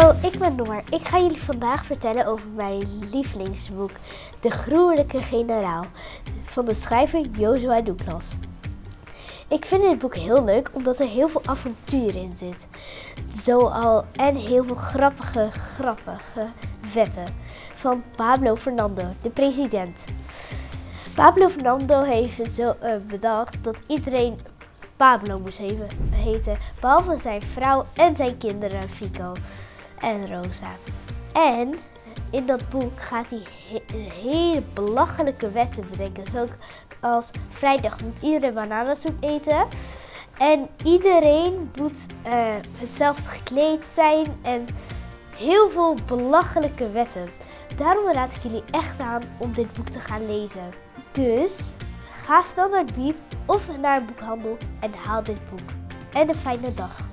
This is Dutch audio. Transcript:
Noor. Ik ga jullie vandaag vertellen over mijn lievelingsboek, De Gruwelijke Generaal, van de schrijver Joshua Douglas. Ik vind dit boek heel leuk omdat er heel veel avontuur in zit. Zoal en heel veel grappige, grappige wetten. Van Pablo Fernando, de president. Pablo Fernando heeft zo uh, bedacht dat iedereen Pablo moest heten, behalve zijn vrouw en zijn kinderen Fico en Rosa. En in dat boek gaat hij hele belachelijke wetten bedenken. Zoals vrijdag moet iedereen bananensoep eten. En iedereen moet uh, hetzelfde gekleed zijn en heel veel belachelijke wetten. Daarom raad ik jullie echt aan om dit boek te gaan lezen. Dus ga snel naar biep of naar een boekhandel en haal dit boek. En een fijne dag.